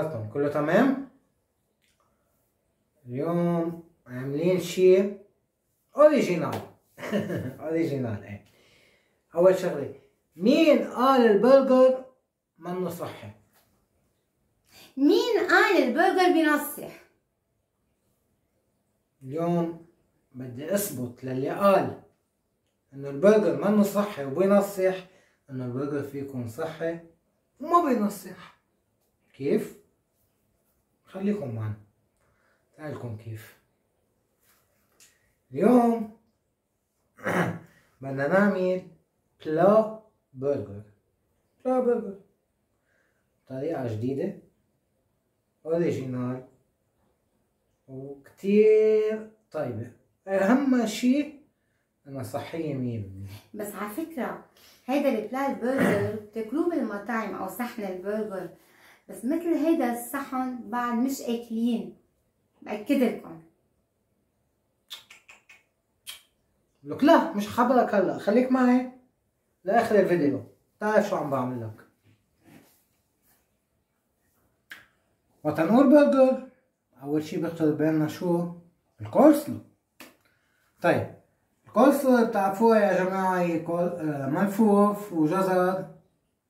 اخباركم كله تمام؟ اليوم عاملين شيء original original إيه. أول شغلة. مين قال البرجر منه صحي؟ مين قال البرجر بينصح؟ اليوم بدي أثبت للي قال إنه البرجر منه صحي وبينصح إنه البرجر فيه يكون صحي وما بينصح كيف؟ خليكم معنا. تعالكم كيف؟ اليوم بدنا نعمل بلا برجر. بلا برجر. طريقة جديدة. original وكتير طيبة. أهم شي إنها صحية مية بالمية. بس على فكرة هيدا البلا البرجر بتاكلوه بالمطاعم أو صحن البرجر بس مثل هيدا الصحن بعد مش أكلين. بأكد لكم. لك لا مش خبرك هلا. خليك معي لآخر الفيديو. تعرف شو عم بعمل لك. وتنقول برجر. أول شي بيخطر ببالنا شو؟ الكولسلو. طيب الكولسلو بتعرفوها يا جماعة هي آه، ملفوف وجزر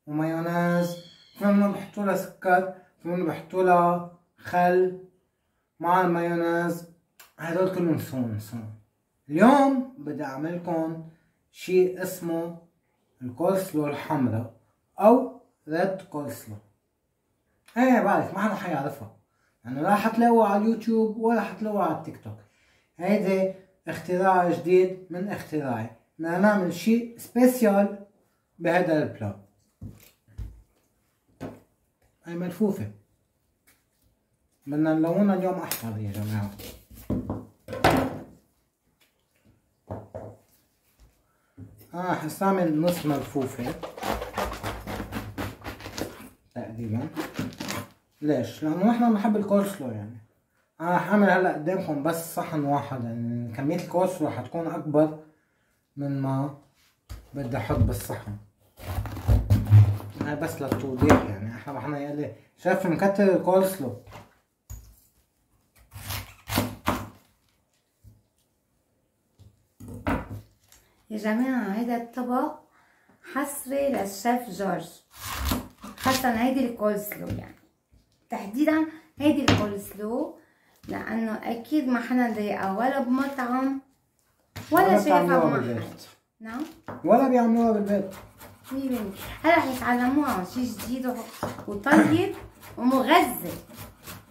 ومايونيز. منهم بحطوا لها سكر منهم بحطوا لها خل مع المايونيز هدول كلهم سوا سوا اليوم بدي اعملكم شيء اسمه الكولسلو الحمراء أو red coleslaw. إيه بعرف ما حدا حيعرفها يعني لا حتلاقوها على اليوتيوب ولا حتلاقوها على التيك توك. هيدي اختراع جديد من اختراعي. بدنا نعمل شيء سبيسيال بهذا البلا هاي ملفوفة. بدنا نلونها اليوم احمر يا جماعة. آه حستعمل نص ملفوفة. تقريبا. ليش؟ لأنه نحن بنحب الكورسلو يعني. أنا حعمل هلأ قدامكم بس صحن واحد. يعني كمية الكورسلو حتكون أكبر من ما بدي أحط بالصحن. هاي بس للتوضيح يعني. إحنا إحنا يقلي شايف مكتر الكورسلو يا جماعة هيدا الطبق حصري للشيف جورج. خاصة هيدي الكولسلو يعني. تحديدا هيدي الكولسلو لأنه أكيد ما حدا ضايقها ولا بمطعم ولا شايفها بمحل بالبيت. نعم؟ ولا بيعملوها بالبيت. مية بالمية هلا حيتعلموها شي جديد وطيب ومغذي.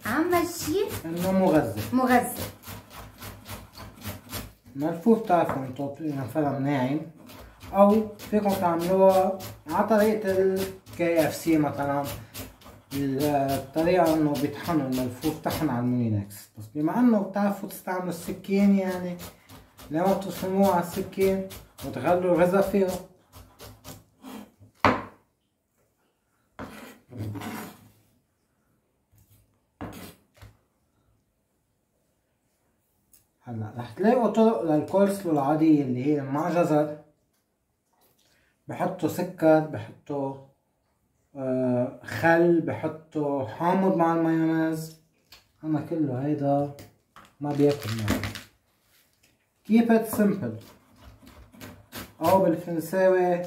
أهم شي إنه مغذي. مغذي. ملفوف بتعرفوا انتو مثلا ناعم. أو فيكم تعملوها على طريقة ال KFC مثلا. الطريقة إنه بيطحنوا الملفوف طحن على المولينكس بس بما إنه بتعرفوا تستعملوا السكين يعني لما بتصموه على السكين وتغلوا الغذاء فيه هلا رح تلاقوا طرق للكورسلو العادية اللي هي مع جزر بحطوا سكر بحطوا آه خل بحطوا حامض مع المايونيز. أنا كله هيدا ما بياكل معي keep it simple. أو بالفرنساوي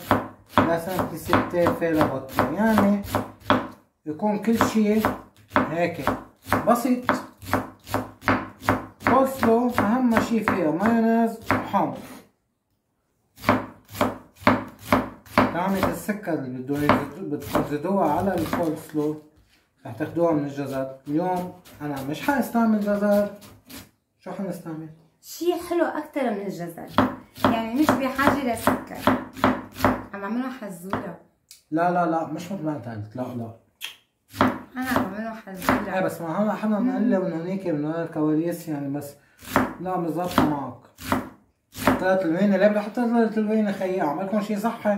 لا simplicité fait la beauté يعني يكون كل شي هيك. بسيط. أهم شي فيها مايونيز وحامض طعمة السكر اللي بدهم يزيدو- بدكم تزيدوها على الكولسلو رح تاخدوها من الجزر. اليوم أنا مش حاستعمل جزر. شو حنستعمل؟ شي حلو أكتر من الجزر. يعني مش بحاجة لسكر. عم بعمله حزورة. لا لا لا مش مثل ما أنت قلت. لا لا. أنا عم بعمله إيه حزورة بس ما هلا حنا بنقلب من هونيك من ورا الكواليس يعني بس لا مزبطة معك حطيت الوينة ليه بدي أحط الوينة خيي اعملكم شي صحي.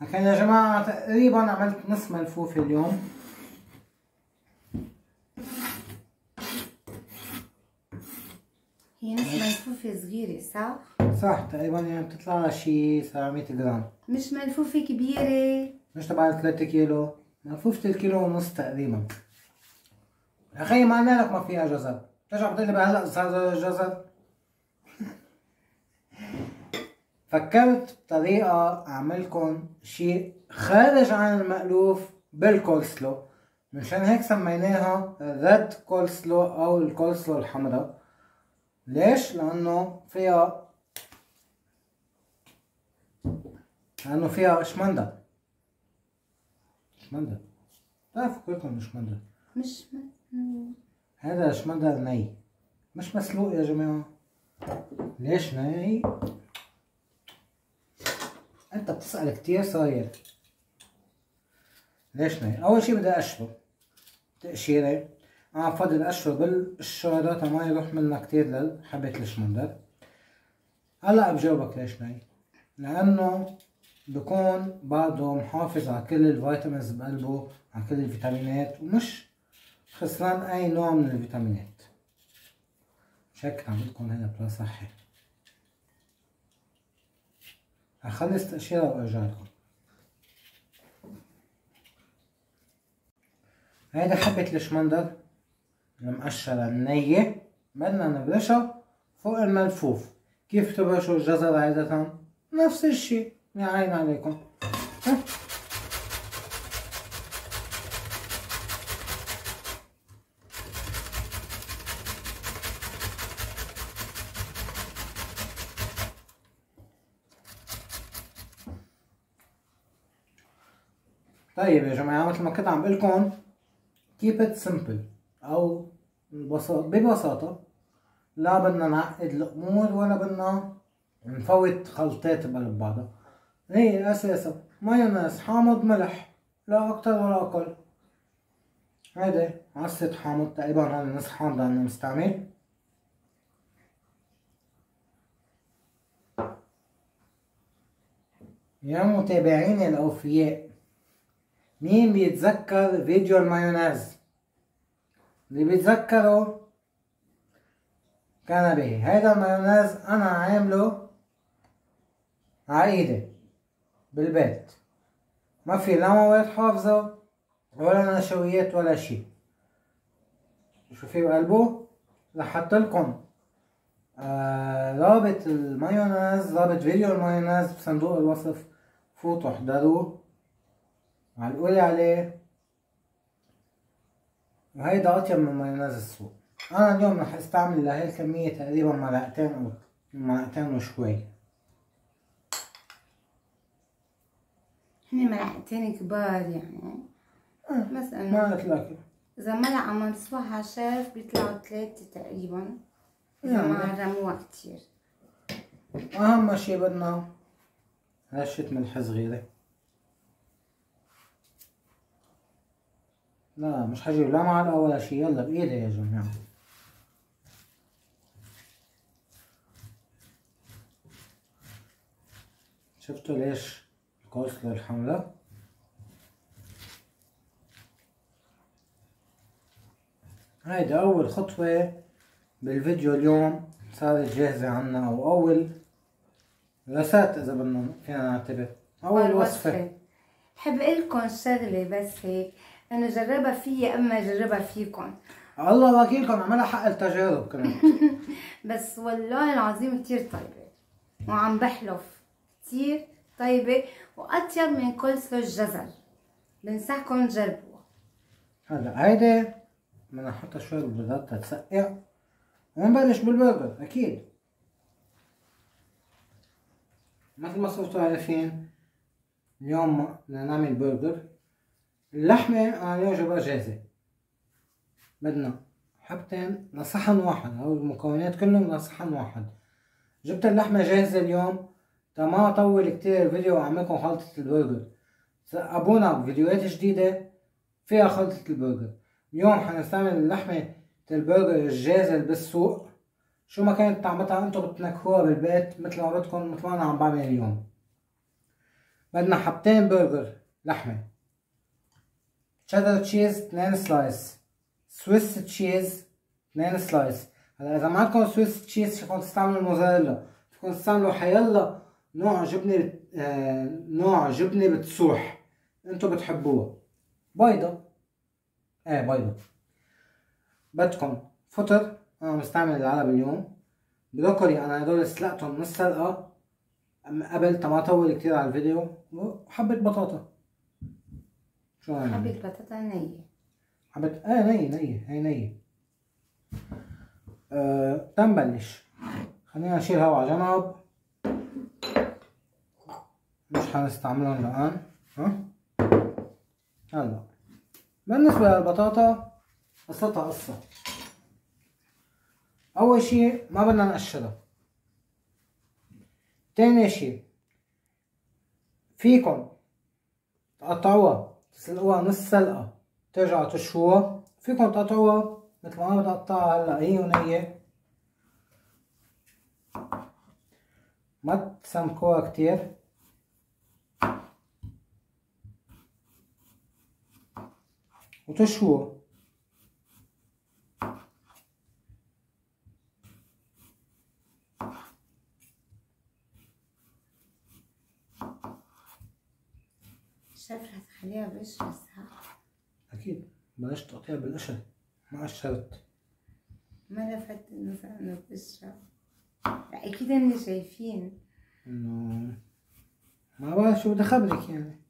لكن يا جماعة تقريبا عملت نص ملفوفة اليوم. هي نص ملفوفة صغيرة صح؟ صح تقريبا يعني بتطلع لها شي 700 جرام مش ملفوفة كبيرة مش تبع 3 كيلو ملفوفة الكيلو ونص تقريبا أخي ما قلنا لك ما فيها جزر ترجع بتقلي هلا صار جزر فكرت بطريقة أعملكم شيء خارج عن المألوف بالكولسلو مشان هيك سميناها red coleslaw أو الكولسلو الحمراء ليش؟ لأنه فيها لأنه فيها شمندة شمندة بتعرفوا كلكم شمندة مش. هذا شمندة ني مش مسلوق يا جماعة ليش ني؟ أنت بتسأل كتير صاير ليش ني؟ أول شي بدي أشرب تقشيرة بفضل أشرب بالشورة ما يروح منا كتير لحبة الشمندر هلأ بجاوبك ليش ني؟ لأنه بكون بعده محافظ على كل ال vitamins بقلبه على كل الفيتامينات ومش خسران أي نوع من الفيتامينات. مشان هيك عملكم هنا plat صحي هخلص تقشيرة وأرجع لكم. هيدي حبة الشمندر المقشرة النية. بدنا نبرشها فوق الملفوف. كيف تبرشوا الجزر عادة؟ نفس الشي. يا عين عليكم. طيب يا جماعة مثل ما كنت عم بقلكم keep it simple. أو ببساطة لا بدنا نعقد الأمور ولا بدنا نفوت خلطات بقلب بعضها هي أساسا. مايونيز حامض ملح لا أكتر ولا أقل. هيدي عصة حامض تقريبا هون نص حامضة أنا مستعمل يا متابعيني الأوفياء مين بيتذكر فيديو المايونيز؟ اللي بيتذكره كان به. هيدا المايونيز أنا عامله عايدة بالبيت. ما في لا مواد حافظة ولا نشويات ولا شي شو في بقلبه رح لكم آه رابط المايونيز رابط فيديو المايونيز بصندوق الوصف فوتوا احضروه. علقولي عليه؟ وهيدا أطيب من مايونيز السوق أنا اليوم رح أستعمل لهي الكمية تقريبا معلقتين أو معلقتين وشوي. هني ملعقتين كبار يعني. بس ما انه قلت لك. إذا ملعقة ممسوحة شاف بيطلعوا ثلاثة تقريبا. إذا يعني. ما رموها كتير. أهم شي بدنا رشة ملح صغيرة لا مش حجيب لا معلقة ولا شي يلا بإيدي يا جماعة. شفتوا ليش الكوسلو الحمراء هيدا أول خطوة بالفيديو اليوم صارت جاهزة عنا أو أول رسات إذا بدنا فينا نعتبر. أول وصفة. بحب لكم شغلة بس هيك. انه جربها فيي أما جربها فيكم. الله وكيلكم عملها حق التجارب كمان بس والله العظيم كتير طيبة وعم بحلف كتير طيبة وأطيب من كولسلو الجزر بنصحكم تجربوها. هلا هيدي بدنا نحطها شوي بالبيضات تتسقع. ونبلش بالبرجر أكيد. مثل ما صرتوا عارفين اليوم بدنا نعمل برجر. اللحمة أنا اليوم جايبها جاهزة. بدنا حبتين لصحن واحد. أو المكونات كلهم لصحن واحد. جبت اللحمة جاهزة اليوم. تما أطول كتير الفيديو وأعملكم خلطة البرجر. ترقبونا بفيديوهات جديدة فيها خلطة البرجر. اليوم حنستعمل اللحمة البرجر الجاهزة بالسوق. شو ما كانت طعمتها انتو بتنكهوها بالبيت مثل ما بدكم مثل ما أنا عم بعمل اليوم. بدنا حبتين برجر لحمة. cheddar cheese 2 slice Swiss cheese 2 slice هلا اذا ما عندكم سويس تشيز فيكم تستعملوا الموزاريلا فيكم تستعملوا حيلا نوع جبنه آه نوع جبنه بتسوح أنتم بتحبوها بيضة إيه بيضة بدكم فطر أنا مستعمل العلب اليوم بروكولي أنا هدول سلقتهم نص سلقة قبل ما اطول كتير على الفيديو وحبة بطاطا حبة بطاطا نية حبة إيه نية نية هي نية. أه تنبلش خلينا نشيل هوا على جنب. مش حنستعملهم الآن. ها؟ هلا بالنسبة للبطاطا قصتها قصة. أول شي ما بدنا نقشرها. تاني شي فيكم تقطعوها. تسلقوها نص سلقة. ترجعوا تشوها. فيكم تقطعوها مثل ما أنا بتقطعها هلأ. هي ونية ما تسمكوها كتير. وتشوها شايف رح صح؟ أكيد. بلاش تقطيع بالقشرة ما قشرت ما لفت النظر إنه بقشرة أكيد إني شايفين. إنه ما بعرف شو بدي أخبرك يعني.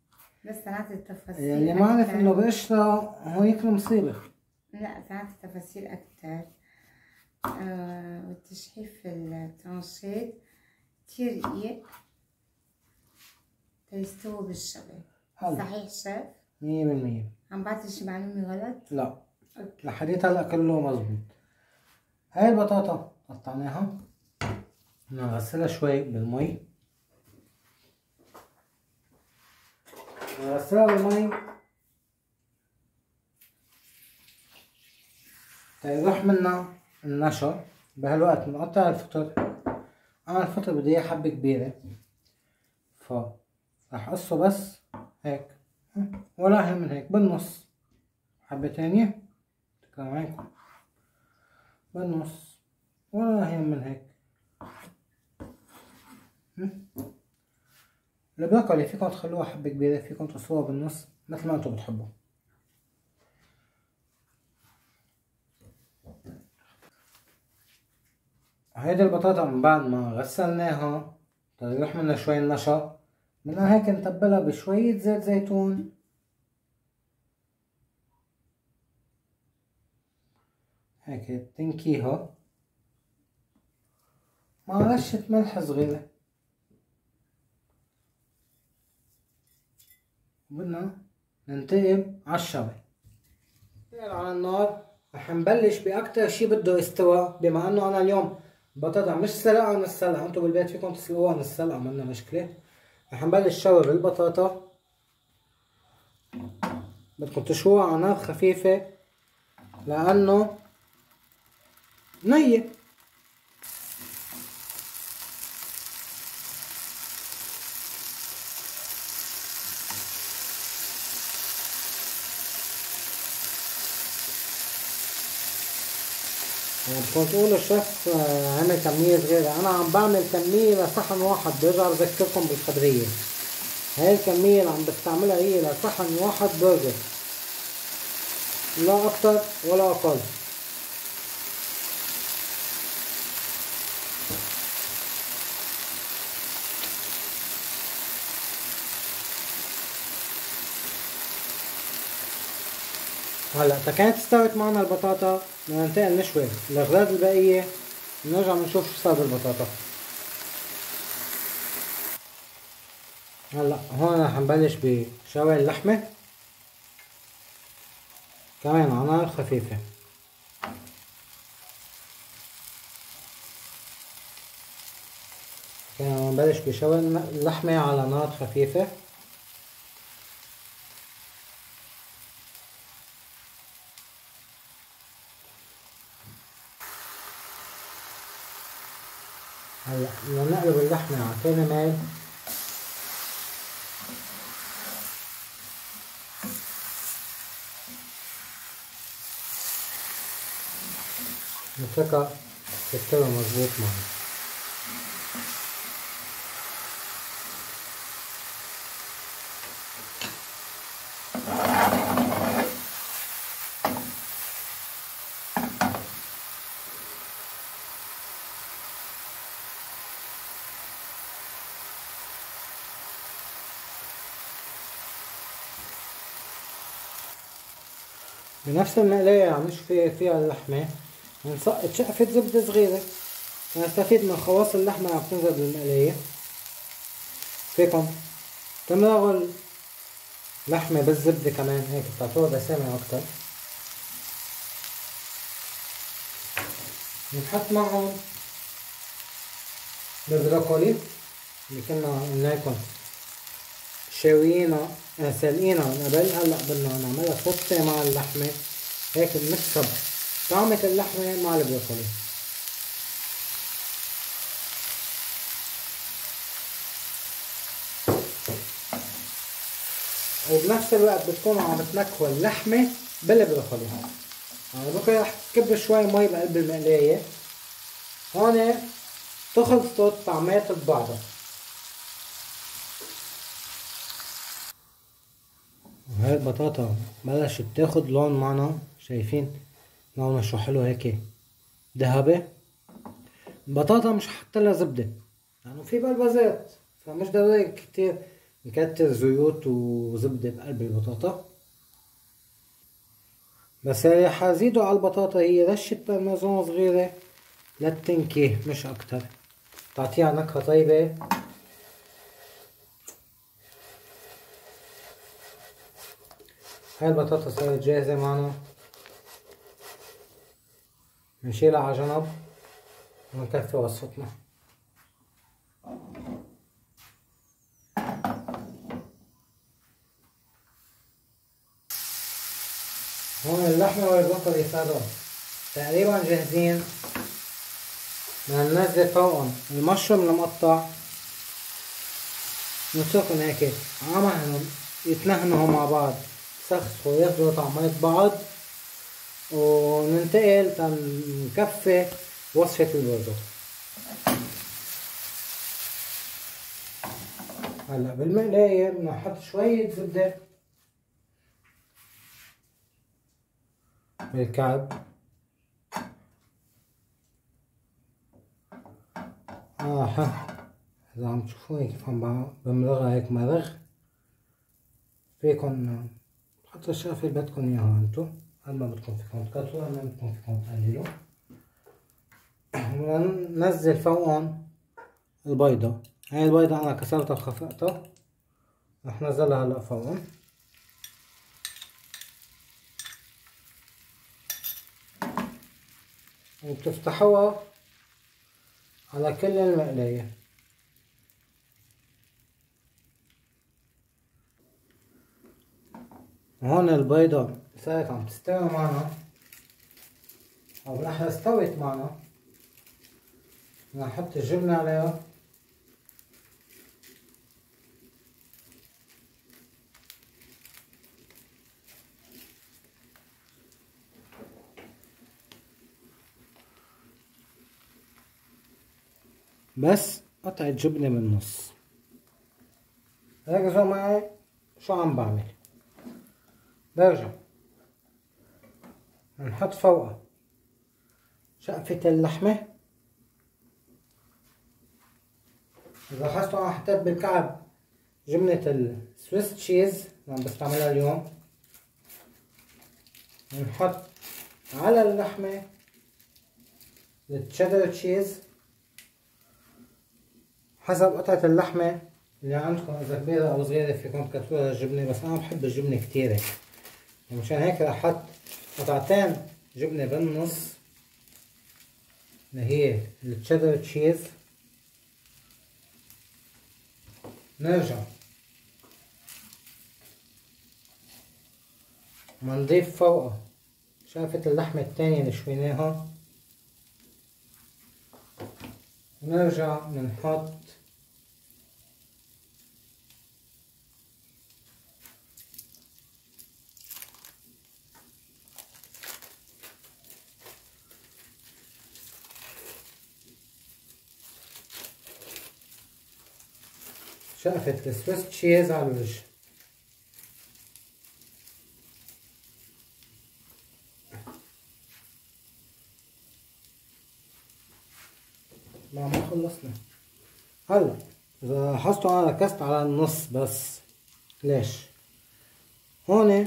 بس تعطي التفاصيل يعني ما عرف إنه بقشرة هونيك المصيبة. لا تعطي تفاصيل أكتر. آه والتشحيف في ال tranche ات كتير رقيق تيستووا بالشغل صحيح شيف؟ مية بالمية. عم بعطي شي معلومة غلط؟ لا. أوكي. لحديت هلا كله مزبوط هاي البطاطا قطعناها. نغسلها شوي بالمي. نغسلها بالمي. تيروح منا النشا. بهالوقت بنقطع الفطر. أنا الفطر بدي اياه حبة كبيرة. ف رح قصه بس هيك. ولا أهم من هيك بالنص. حبة تانية تكرم عينكم بالنص. ولا أهم من هيك. البروكولي فيكم تخلوها حبة كبيرة فيكم تقصوها بالنص مثل ما أنتم بتحبوا. هيدي البطاطا من بعد ما غسلناها منها شوي النشا. بدنا هيك نتبلها بشوية زيت زيتون. هيك تنكيها. مع رشة ملح صغيرة. وبدنا ننتقب عالشوي على النار. رح نبلش بأكتر شي بده يستوى بما إنه أنا اليوم بطاطا مش سلقة نص سلقة انتو بالبيت فيكم تسلقوها نص سلقة منا مشكلة. رح نبلش شوي بالبطاطا. بدكم تشوها على نار خفيفة لأنه نية. بدكم تقولوا الشيف آه، عمل كمية صغيرة أنا عم بعمل كمية لصحن واحد برجع بذكركم بالخبرية هاي الكمية اللي عم بستعملها هي لصحن واحد برجر. لا أكتر ولا أقل. هلا كانت استوت معنا البطاطا ننتقل نشوي الاغراض الباقية. بنرجع بنشوف شو صار بالبطاطا. هلا هون رح نبلش بشوي اللحمة. كمان على نار خفيفة. كمان نبلش بشوي اللحمة على نار خفيفة هلا بدنا نقلب اللحمة على كراميل نتركها بنفس المقلاية عم نشفي فيها اللحمة ونسقط شقفة زبدة صغيرة. نستفيد من خواص اللحمة اللي عم تنزل بالمقلاية. فيكم تمرغوا اللحمة بالزبدة كمان هيك بتعطوها دسامة أكتر. نحط معهم البروكولي اللي كنا قلنا لكم آه، سالقينها من قبل هلأ بدنا نعملها صوصة مع اللحمة هيك بنكسب طعمة اللحمة مع البروكولي. وبنفس الوقت بتكونوا عم تنكهوا اللحمة بالبروكولي. يعني بكره رح تكب شوي مي بقلب المقلاية. هون تخلطوا الطعمات ببعضها وهي البطاطا بلشت تاخد لون معنا شايفين؟ لونها شو حلو هيك. ذهبي. البطاطا مش حتى لها زبدة. لأنه يعني في بقلبها زيت فمش ضروري كتير. نكتر زيوت وزبدة بقلب البطاطا. بس اللي حزيدة على البطاطا. هي رشة بارميزان صغيرة. للتنكيه مش أكتر. تعطيها نكهة طيبة. هاي البطاطا صارت جاهزة معنا بنشيلها على جنب ونكفي وصفتنا هون اللحمة والبقرة صاروا تقريبا جاهزين بدنا ننزل فوقهم المشروم المقطع نتركهم هيك عمهن يتنهنوا مع بعض يسخسوا وياخدوا طعمات بعض وننتقل تنكفي وصفة البرجر. هلأ بالمقلاية بدنا نحط شوية زبدة بالكعب. آه إذا عم تشوفوني كيف عم بمرغها هيك مرغ فيكن حتى اللي بدكم اياها انتو ما بدكم فيكم تكتروا ما بدكم فيكم تقللوا وننزل فوقهم البيضة هاي البيضة أنا كسرتها وخفقتها رح نزلها هلا فوقهم وبتفتحوها على كل المقلاية هون البيضة. صارت عم تستوي معنا. أو بالأحرى استوت معنا. بدنا نحط الجبنة عليها. بس قطعة جبنة من النص. ركزوا معي شو عم بعمل؟ برجع نحط فوقها شقفة اللحمة. إذا لاحظتوا أنا حطيت بالكعب جبنة السويس تشيز اللي عم بستعملها اليوم. نحط على اللحمة ال cheddar cheese حسب قطعة اللحمة اللي عندكم إذا كبيرة أو صغيرة فيكم تكتروها الجبنة بس أنا بحب الجبنة كتيرة. مشان هيك رح أحط قطعتين جبنة بالنص اللي هي ال cheddar cheese نرجع. ونضيف فوقها شافة اللحمة التانية اللي شويناها. نرجع بنحط شقفة السويس تشيز على الوجه ما ما خلصنا هلا اذا لاحظتوا أنا ركزت على النص بس. ليش هون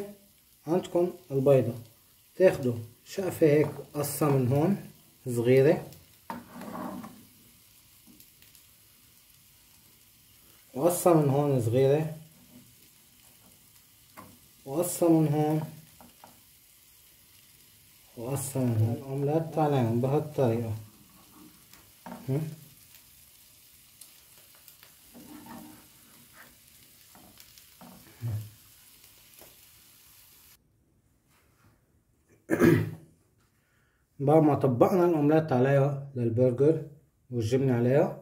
عندكم البيضة تاخدوا شقفة هيك قصة من هون صغيرة وقصة من هون صغيرة. وقصة من هون. وقصة من هون. الأومليت عليهم بهالطريقة بعد ما طبقنا الأومليت عليها للبرجر والجبنة عليها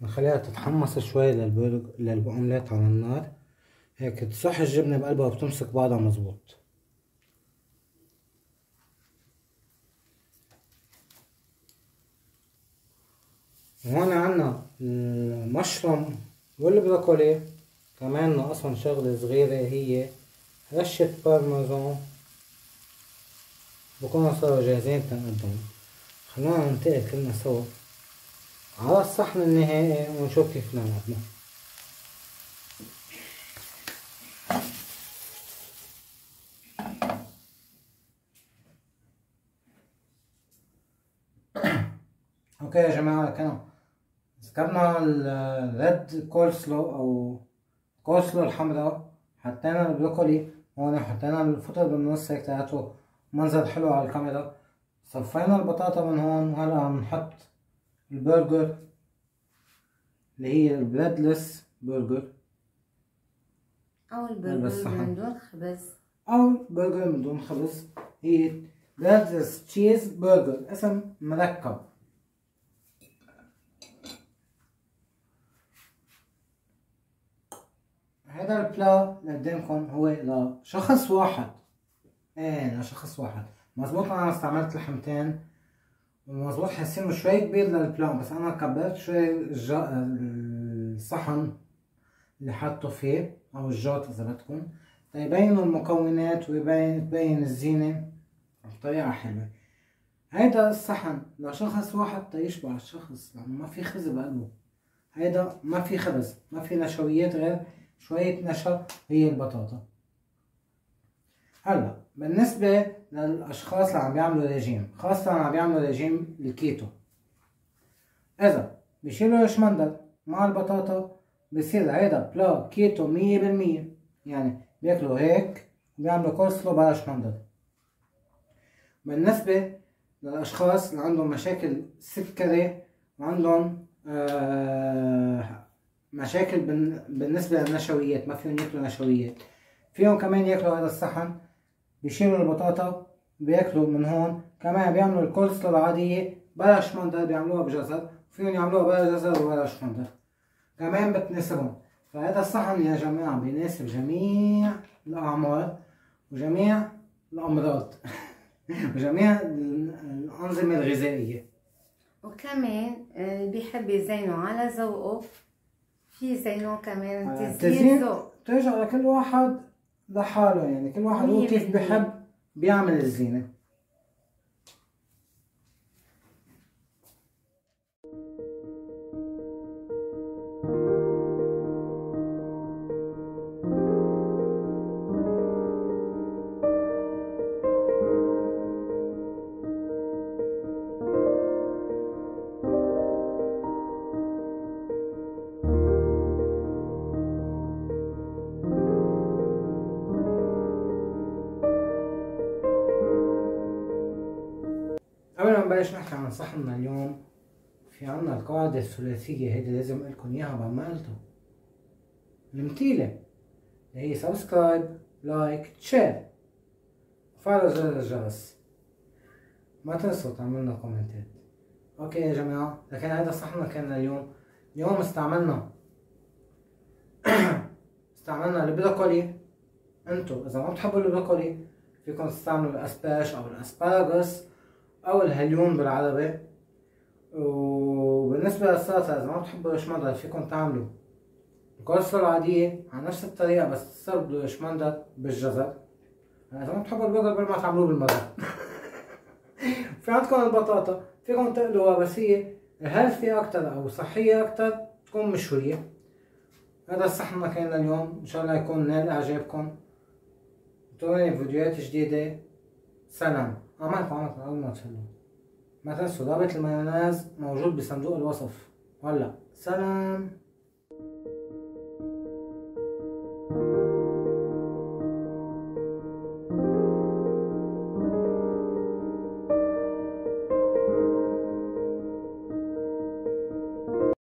نخليها تتحمص شوي للبرجر للأومليت على النار. هيك تصح الجبنة بقلبها وبتمسك بعضها مزبوط. هون عنا المشروم والبروكولي. كمان ناقصهم شغلة صغيرة هي رشة بارميزان. بكونوا صاروا جاهزين تنقدم. خلونا ننتقل كلنا سوا. على الصحن النهائي ونشوف كيف نعمل okay يا جماعة كانوا ذكرنا ال red coleslaw أو كولسلو الحمراء حطينا البروكولي هون حطينا الفطر بالنص هيك تعطوا منظر حلو على الكاميرا. صفينا البطاطا من هون وهلا عم نحط البرجر اللي هي ال breadless burger. أو البرجر من دون خبز. أو برجر من دون خبز هي breadless cheese burger اسم مركب. هذا ال plat اللي قدامكم هو لشخص واحد. إيه لشخص واحد. مزبوط أنا استعملت لحمتين. مزبوط حاسين شوي كبير ال plat بس أنا كبرت شوي الصحن اللي حاطه فيه أو الجاط إذا بدكم. تيبينوا المكونات ويبين تبين الزينة بطريقة حلوة. هيدا الصحن لشخص واحد تيشبع الشخص لأنه ما في خبز بقلبه. هيدا ما في خبز ما في نشويات غير شوية نشا هي البطاطا. هلا بالنسبة للأشخاص اللي عم بيعملوا ريجيم خاصة اللي عم بيعملوا ريجيم الكيتو. إذا بيشيلوا الشمندر مع البطاطا بصير هيدا plat keto مية بالمية يعني بياكلوا هيك وبيعملوا كولسلو بلا شمندر بالنسبة للأشخاص اللي عندهم مشاكل سكري وعندهم آه مشاكل بالنسبة للنشويات ما فيهم ياكلوا نشويات. فيهم كمان ياكلوا هذا الصحن بيشيلوا البطاطا بيأكلوا من هون. كمان بيعملوا الكولسلو العادية بلا شمندر بيعملوها بجزر. فيهم يعملوها بلا جزر وبلا شمندر كمان بتناسبهم. فهذا الصحن يا جماعة بيناسب جميع الأعمار وجميع الأمراض. وجميع الأنظمة الغذائية. وكمان اللي بيحب يزينه على ذوقه. في زينو كمان آه، تزيين ذوق ترجع لكل واحد لحاله يعني كل واحد هو كيف بحب بيعمل الزينة. نبلش نحكي عن صحننا اليوم. في عنا القاعدة الثلاثية هيدي لازم قلكم إياها قلتها المثيلة اللي هي subscribe like share وفعلوا زر الجرس. ما تنسوا تعملنا comment ات. okay يا جماعة لكن هذا صحننا كان اليوم. اليوم استعملنا. استعملنا البروكولي. أنتو إذا ما بتحبوا البروكولي فيكم تستعملوا ال asperge أو ال asparagus أو الهليون بالعربي. وبالنسبة للسلطة إذا ما بتحبوا الشمندر فيكم تعملوا. الكولسلو العادية على نفس الطريقة بس تستبدلوا الشمندر بالجزر. إذا ما بتحبوا البرجر بلا ما تعملوه بالمرة في عندكم البطاطا. فيكم تقلوها بس هي healthy أكتر أو صحية أكتر تكون مشوية. هذا صحنا كان اليوم إن شاء الله يكون نال إعجابكم. انتظروني فيديوهات جديدة. سلام. عملكم عملكم قبل ما ما تنسوا رابط المايونيز موجود بصندوق الوصف. هلا سلام.